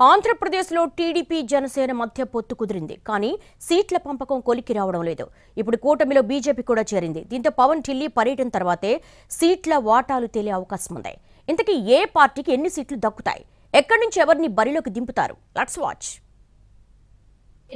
ఆంధ్రప్రదేశ్లో టీడీపీ జనసేన మధ్య పొత్తు కుదిరింది కానీ సీట్ల పంపకం కొలికి రావడం లేదు. ఇప్పుడు కూటమిలో బీజేపీ కూడా చేరింది. దీంతో పవన్ ఢిల్లీ పర్యటన తర్వాతే సీట్ల వాటాలు తేలే అవకాశం ఉంది. ఇంతకీ ఏ పార్టీకి ఎన్ని సీట్లు దక్కుతాయి? ఎక్కడి నుంచి ఎవరిని బరిలోకి దింపుతారు? లెట్స్ వాచ్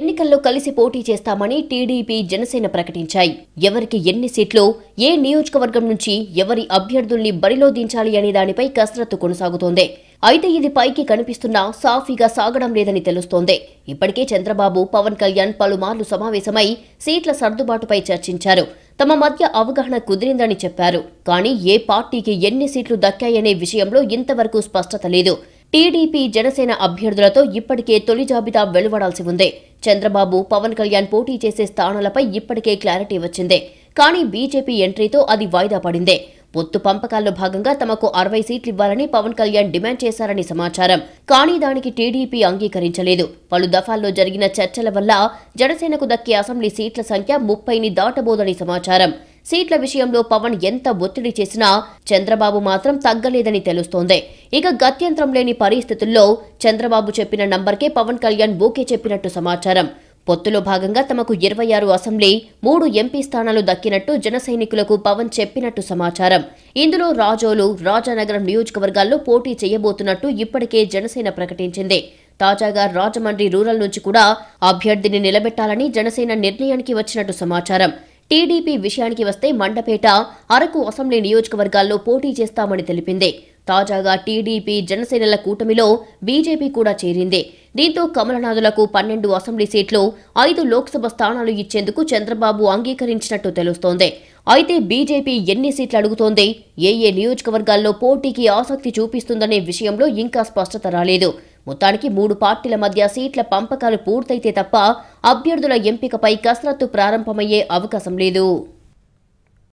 ఎన్నికల్లో కలిసి పోటీ చేస్తామని టీడీపీ జనసేన ప్రకటించాయి. ఎవరికి ఎన్ని సీట్లు ఏ నియోజకవర్గం నుంచి ఎవరి అభ్యర్థుల్ని బరిలో దించాలి అనే దానిపై కసరత్తు కొనసాగుతోంది. అయితే ఇది పైకి కనిపిస్తున్నా సాఫీగా సాగడం లేదని తెలుస్తోంది. ఇప్పటికే చంద్రబాబు పవన్ కళ్యాణ్ పలుమార్లు సమావేశమై సీట్ల సర్దుబాటుపై చర్చించారు. తమ మధ్య అవగాహన కుదిరిందని చెప్పారు. కానీ ఏ పార్టీకి ఎన్ని సీట్లు దక్కాయనే విషయంలో ఇంతవరకు స్పష్టత లేదు. టీడీపీ జనసేన అభ్యర్థులతో ఇప్పటికే తొలి జాబితా వెలువడాల్సి ఉంది. చంద్రబాబు పవన్ కళ్యాణ్ పోటీ చేసే స్థానాలపై ఇప్పటికే క్లారిటీ వచ్చింది. కానీ బీజేపీ ఎంట్రీతో అది వాయిదా పడింది. పొత్తు పంపకాల్లో భాగంగా తమకు అరవై సీట్లు ఇవ్వాలని పవన్ కళ్యాణ్ డిమాండ్ చేశారని సమాచారం. కానీ దానికి టీడీపీ అంగీకరించలేదు. పలు దఫాల్లో జరిగిన చర్చల వల్ల జనసేనకు దక్కే అసెంబ్లీ సీట్ల సంఖ్య ముప్పైని దాటబోదని సమాచారం. సీట్ల విషయంలో పవన్ ఎంత ఒత్తిడి చేసినా చంద్రబాబు మాత్రం తగ్గలేదని తెలుస్తోంది. ఇక గత్యంతరం లేని పరిస్థితుల్లో చంద్రబాబు చెప్పిన నంబర్కే పవన్ కళ్యాణ్ ఓకే చెప్పినట్టు సమాచారం. పొత్తులో భాగంగా తమకు ఇరవై ఆరు అసెంబ్లీ మూడు ఎంపీ స్థానాలు దక్కినట్టు జన సైనికులకు పవన్ చెప్పినట్టు సమాచారం. ఇందులో రాజోలు రాజానగరం నియోజకవర్గాల్లో పోటీ చేయబోతున్నట్టు ఇప్పటికే జనసేన ప్రకటించింది. తాజాగా రాజమండ్రి రూరల్ నుంచి కూడా అభ్యర్థిని నిలబెట్టాలని జనసేన నిర్ణయానికి వచ్చినట్టు సమాచారం. టీడీపీ విషయానికి వస్తే మండపేట అరకు అసెంబ్లీ నియోజకవర్గాల్లో పోటీ చేస్తామని తెలిపింది. తాజాగా టీడీపీ జనసేనల కూటమిలో బీజేపీ కూడా చేరింది. దీంతో కమలనాథులకు పన్నెండు అసెంబ్లీ సీట్లు ఐదు లోక్సభ స్థానాలు ఇచ్చేందుకు చంద్రబాబు అంగీకరించినట్టు తెలుస్తోంది. అయితే బీజేపీ ఎన్ని సీట్లు అడుగుతోంది? ఏ ఏ నియోజకవర్గాల్లో పోటీకి ఆసక్తి చూపిస్తుందనే విషయంలో ఇంకా స్పష్టత రాలేదు. మొత్తానికి మూడు పార్టీల మధ్య సీట్ల పంపకాలు పూర్తయితే తప్ప అభ్యర్థుల ఎంపికపై కసరత్తు ప్రారంభమయ్యే అవకాశం లేదు.